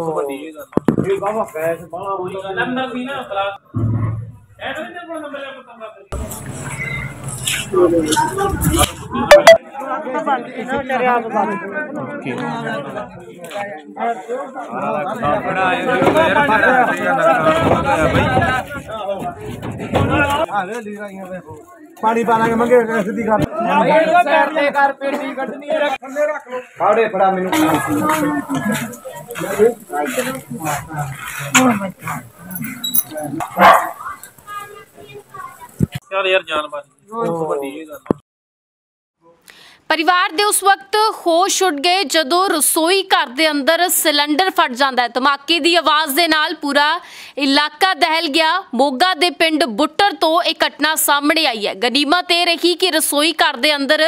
ਇਹ ਬਾਬਾ ਕੈਸ਼ ਬਾਲਾ ਗੱਲ ਨੰਬਰ ਵੀ ਨਾ ਕਲਾ ਐ ਤਾਂ ਨਹੀਂ ਕੋਲ। ਨੰਬਰ ਆ ਪਤਾ ਪਾਣੀ ਪਾ ਲਾਂਗੇ ਮੰਗੇ ਸਿੱਧੀ ਕਰ ਕਰਦੇ ਕਰ ਪੇਟੀ ਕੱਢਣੀ ਰੱਖ ਕਾੜੇ ਫੜਾ ਮੈਨੂੰ। ਚੱਲ ਯਾਰ ਜਾਨ ਬਾਜੀ ਵੱਡੀ ਇਹ ਗੱਲ ਪਰਿਵਾਰ ਦੇ ਉਸ ਵਕਤ ਹੋਸ਼ ਉੱਡ ਗਏ ਜਦੋਂ ਰਸੋਈ ਘਰ ਦੇ ਅੰਦਰ ਸਿਲੰਡਰ ਫਟ ਜਾਂਦਾ ਹੈ। ਧਮਾਕੇ ਦੀ ਆਵਾਜ਼ ਦੇ ਨਾਲ ਪੂਰਾ ਇਲਾਕਾ ਦਹਿਲ ਗਿਆ। ਮੋਗਾ ਦੇ ਪਿੰਡ ਬੁੱਟਰ ਤੋਂ ਇਹ ਘਟਨਾ ਸਾਹਮਣੇ ਆਈ ਹੈ। ਗਨੀਮਤ ਇਹ ਰਹੀ ਕਿ ਰਸੋਈ ਘਰ ਦੇ ਅੰਦਰ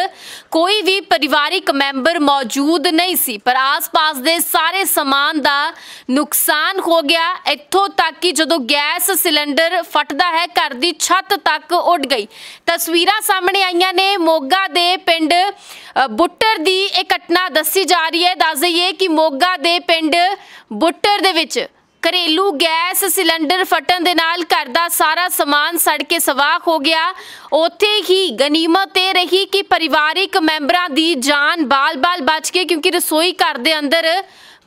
ਕੋਈ ਵੀ ਪਰਿਵਾਰਿਕ ਮੈਂਬਰ ਮੌਜੂਦ ਨਹੀਂ ਸੀ, ਪਰ ਆਸ-ਪਾਸ ਦੇ ਸਾਰੇ ਸਮਾਨ ਦਾ ਨੁਕਸਾਨ ਹੋ ਗਿਆ। ਇੱਥੋਂ ਤੱਕ ਕਿ ਜਦੋਂ ਗੈਸ ਸਿਲੰਡਰ ਫਟਦਾ ਹੈ, ਘਰ ਦੀ ਛੱਤ ਤੱਕ ਉੱਡ ਗਈ। ਤਸਵੀਰਾਂ ਸਾਹਮਣੇ ਆਈਆਂ ਨੇ। ਮੋਗਾ ਦੇ ਪਿੰਡ ਬੁੱਟਰ ਦੀ ਇਹ ਘਟਨਾ ਦੱਸੀ ਜਾ ਰਹੀ ਹੈ। ਦੱਸ ਦਈਏ ਕਿ ਮੋਗਾ ਦੇ ਪਿੰਡ ਬੁੱਟਰ ਦੇ ਵਿੱਚ ਘਰੇਲੂ ਗੈਸ ਸਿਲੰਡਰ ਫਟਣ ਦੇ ਨਾਲ ਘਰ ਦਾ ਸਾਰਾ ਸਮਾਨ ਸੜ ਕੇ ਸਵਾਹ ਹੋ ਗਿਆ। ਉੱਥੇ ਹੀ ਗਨੀਮਤ ਇਹ ਰਹੀ ਕਿ ਪਰਿਵਾਰਿਕ ਮੈਂਬਰਾਂ ਦੀ ਜਾਨ ਬਾਲ-ਬਾਲ ਬਚ ਕੇ ਕਿਉਂਕਿ ਰਸੋਈ ਘਰ ਦੇ ਅੰਦਰ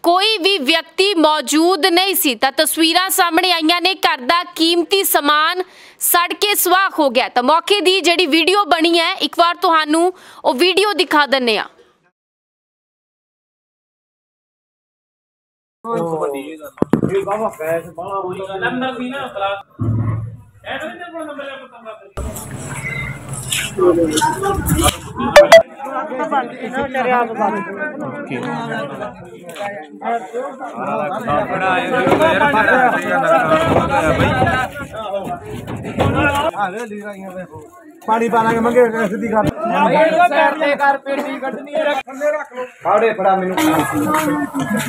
ਕੋਈ ਵੀ ਵਿਅਕਤੀ ਮੌਜੂਦ ਨਹੀਂ ਸੀ। ਤਾਂ ਤਸਵੀਰਾਂ ਸਾਹਮਣੇ ਆਈਆਂ ਨੇ। ਘਰ ਦਾ ਕੀਮਤੀ ਸਮਾਨ ਸੜ ਕੇ ਸਵਾਹ ਹੋ ਗਿਆ। ਤਾਂ ਮੌਕੇ ਦੀ ਜਿਹੜੀ ਵੀਡੀਓ ਬਣੀ ਹੈ, ਇੱਕ ਵਾਰ ਤੁਹਾਨੂੰ ਉਹ ਵੀਡੀਓ ਦਿਖਾ ਦਿੰਨੇ ਆ ਇਹ ਬਾਬਾ ਕੈਸ਼ ਬਾਲਾ ਕੋਈ ਨੰਬਰ ਵੀ ਨਾ ਕਲਾ ਐ ਤਾਂ ਕੋਲ ਨੰਬਰ ਆ ਪਤਾ ਪਾਣੀ ਪਾ ਲਾਂਗੇ ਮੰਗੇ ਸਿੱਧੀ ਕਰ ਕਰਦੇ ਕਰ ਪੇਟੀ ਕੱਢਣੀ ਰੱਖ ਕਾੜੇ ਫੜਾ ਮੈਨੂੰ। ਚੱਲ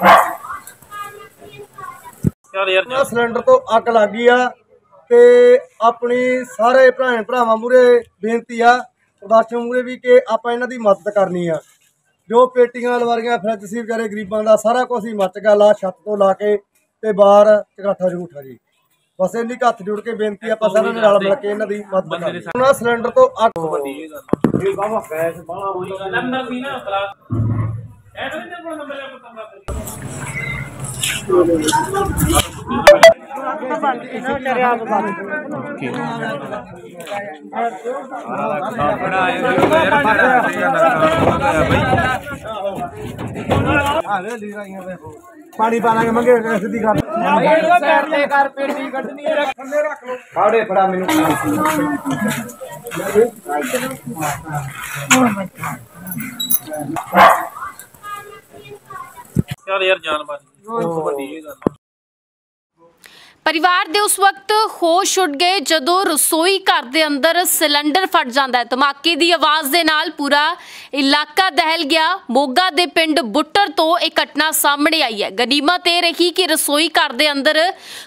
ਯਾਰ ਨਾ ਸਿਲੰਡਰ ਤੋਂ ਅੱਗ ਲੱਗ ਗਈ ਆ ਤੇ ਆਪਣੀ ਸਾਰੇ ਭੈਣ ਭਰਾਵਾਂ ਮੂਰੇ ਬੇਨਤੀ ਆ ਪ੍ਰਦਰਸ਼ਨ ਮੂਰੇ ਵੀ ਕਿ ਆਪਾਂ ਇਹਨਾਂ ਦੀ ਮਦਦ ਕਰਨੀ ਆ। ਜੋ ਪੇਟੀਆਂ ਅਲਵਾਰੀਆਂ ਫਰਿੱਜ ਸੀ ਵਿਚਾਰੇ ਗਰੀਬਾਂ ਦਾ ਸਾਰਾ ਕੁਝ ਹੀ ਮੱਚ ਗਿਆ ਲਾ ਛੱਤ ਤੋਂ ਲਾ ਕੇ ਤੇ ਬਾਹਰ ਚਗਾਠਾ ਝੂਠਾ ਜੀ। ਬਸ ਇੰਨੀ ਹੱਥ ਜੋੜ ਕੇ ਬੇਨਤੀ ਆ, ਆਪਾਂ ਸਾਰਿਆਂ ਨੇ ਰਲ ਮਿਲ ਕੇ ਇਹਨਾਂ ਦੀ ਮਦਦ ਕਰਨੀ ਨਾ ਸਿਲੰਡਰ ਤੋਂ ਅੱਗ ਵੱਡੀ ਇਹ ਗੱਲ ਇਹ ਬਾਬਾ ਕੈਸ਼ ਬਾਲਾ ਕੋਈ ਗੱਲ ਨੰਬਰ ਵੀ ਨਾ ਕਲਾ ਐ ਤਾਂ ਨਹੀਂ ਕੋਲ ਨੰਬਰ ਆ ਪਤਾ ਪਾਣੀ ਪਾ ਲਾਂਗੇ ਮੰਗੇ ਸਿੱਧੀ ਕਰ ਕਰਦੇ ਕਰ ਪੇਟੀ ਕੱਢਣੀ ਰੱਖ ਕਾੜੇ ਫੜਾ ਮੈਨੂੰ ਚੱਲ ਯਾਰ ਜਾਨ ਬਾਜੀ ਵੱਡੀ ਇਹ ਗੱਲ ਪਰਿਵਾਰ ਦੇ ਉਸ ਵਕਤ ਹੋਸ਼ ਉੱਡ ਗਏ ਜਦੋਂ ਰਸੋਈ ਘਰ ਦੇ ਅੰਦਰ ਸਿਲੰਡਰ ਫਟ ਜਾਂਦਾ ਹੈ। ਧਮਾਕੇ ਦੀ ਆਵਾਜ਼ ਦੇ ਨਾਲ ਪੂਰਾ ਇਲਾਕਾ ਦਹਿਲ ਗਿਆ। ਮੋਗਾ ਦੇ ਪਿੰਡ ਬੁੱਟਰ ਤੋਂ ਇਹ ਘਟਨਾ ਸਾਹਮਣੇ ਆਈ ਹੈ। ਗਨੀਮਤ ਇਹ ਰਹੀ ਕਿ ਰਸੋਈ ਘਰ ਦੇ ਅੰਦਰ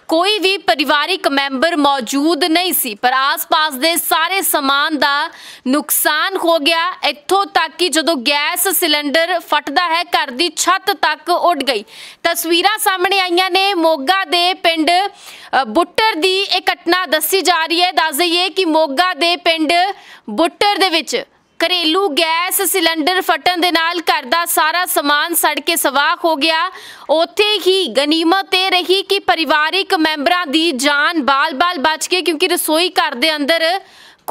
ਕੋਈ ਵੀ ਪਰਿਵਾਰਿਕ ਮੈਂਬਰ ਮੌਜੂਦ ਨਹੀਂ ਸੀ, ਪਰ ਆਸ-ਪਾਸ ਦੇ ਸਾਰੇ ਸਮਾਨ ਦਾ ਨੁਕਸਾਨ ਹੋ ਗਿਆ। ਇੱਥੋਂ ਤੱਕ ਕਿ ਜਦੋਂ ਗੈਸ ਸਿਲੰਡਰ ਫਟਦਾ ਹੈ, ਘਰ ਦੀ ਛੱਤ ਤੱਕ ਉੱਡ ਗਈ। ਤਸਵੀਰਾਂ ਸਾਹਮਣੇ ਆਈਆਂ ਨੇ। ਮੋਗਾ ਦੇ ਪਿੰਡ ਬੁੱਟਰ ਦੀ ਇਹ ਘਟਨਾ ਦੱਸੀ ਜਾ ਰਹੀ ਹੈ। ਦੱਸ ਦਈਏ ਕਿ ਮੋਗਾ ਦੇ ਪਿੰਡ ਬੁੱਟਰ ਦੇ ਵਿੱਚ ਘਰੇਲੂ ਗੈਸ ਸਿਲੰਡਰ ਫਟਣ ਦੇ ਨਾਲ ਘਰ ਦਾ ਸਾਰਾ ਸਮਾਨ ਸੜ ਕੇ ਸਵਾਹ ਹੋ ਗਿਆ। ਉੱਥੇ ਹੀ ਗਨੀਮਤ ਇਹ ਰਹੀ ਕਿ ਪਰਿਵਾਰਿਕ ਮੈਂਬਰਾਂ ਦੀ ਜਾਨ ਬਾਲ-ਬਾਲ ਬਚ ਗਈ ਕਿਉਂਕਿ ਰਸੋਈ ਘਰ ਦੇ ਅੰਦਰ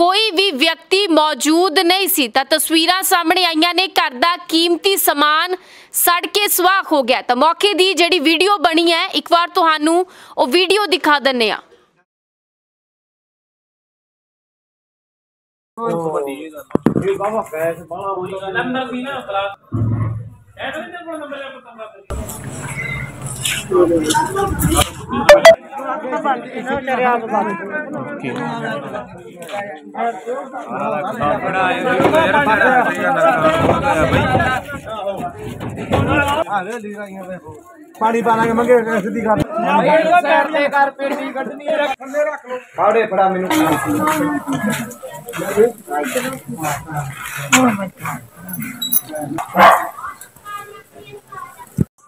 ਕੋਈ ਵੀ ਵਿਅਕਤੀ ਮੌਜੂਦ ਨਹੀਂ ਸੀ। ਤਾਂ ਤਸਵੀਰਾਂ ਸਾਹਮਣੇ ਆਈਆਂ ਨੇ। ਘਰ ਦਾ ਕੀਮਤੀ ਸਮਾਨ ਸੜ ਕੇ ਸਵਾਹ ਹੋ ਗਿਆ। ਤਾਂ ਮੌਕੇ ਦੀ ਜਿਹੜੀ ਵੀਡੀਓ ਬਣੀ ਹੈ ਇੱਕ ਵਾਰ ਤੁਹਾਨੂੰ ਉਹ ਵੀਡੀਓ ਦਿਖਾ ਦਿੰਨੇ ਆ ਨੰਬਰ ਵੀ ਨਾ ਨੰਬਰ ਪਤਾ ਪਾਣੀ ਪਾ ਲਾਂਗੇ ਮੰਗੇ ਸਿੱਧੀ ਕਰ ਕਰਦੇ ਕਰ ਪੇਟੀ ਕੱਢਣੀ ਰੱਖ ਕਾੜੇ ਫੜਾ ਮੈਨੂੰ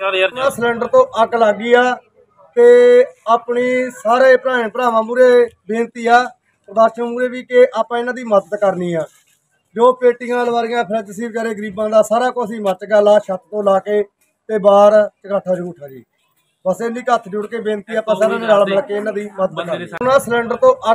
ਚੱਲ ਯਾਰ ਸਿਲੰਡਰ ਤੋਂ ਅੱਗ ਲੱਗ ਗਈ ਆ ਤੇ ਆਪਣੀ ਸਾਰੇ ਭੈਣ ਭਰਾਵਾਂ ਮੂਰੇ ਬੇਨਤੀ ਆ ਪ੍ਰਦਰਸ਼ਨ ਮੂਰੇ ਵੀ ਕਿ ਆਪਾਂ ਇਹਨਾਂ ਦੀ ਮਦਦ ਕਰਨੀ ਆ। ਜੋ ਪੇਟੀਆਂ ਅਲਵਾਰੀਆਂ ਫਰਿੱਜ ਸੀ ਵਿਚਾਰੇ ਗਰੀਬਾਂ ਦਾ ਸਾਰਾ ਕੁਝ ਹੀ ਮੱਚ ਗਿਆ ਲਾ ਛੱਤ ਤੋਂ ਲਾ ਕੇ ਤੇ ਬਾਹਰ ਚਗਾਠਾ ਝੂਠਾ ਜੀ। ਬਸ ਇੰਨੀ ਕੁ ਹੱਥ ਜੋੜ ਕੇ ਬੇਨਤੀ ਆ, ਆਪਾਂ ਸਾਰਿਆਂ ਨੇ ਰਲ ਮਿਲ ਕੇ ਇਹਨਾਂ ਦੀ ਮਦਦ ਕਰਨੀ ਉਹਨਾਂ ਸਿਲੰਡਰ ਤੋਂ ਅੱਗ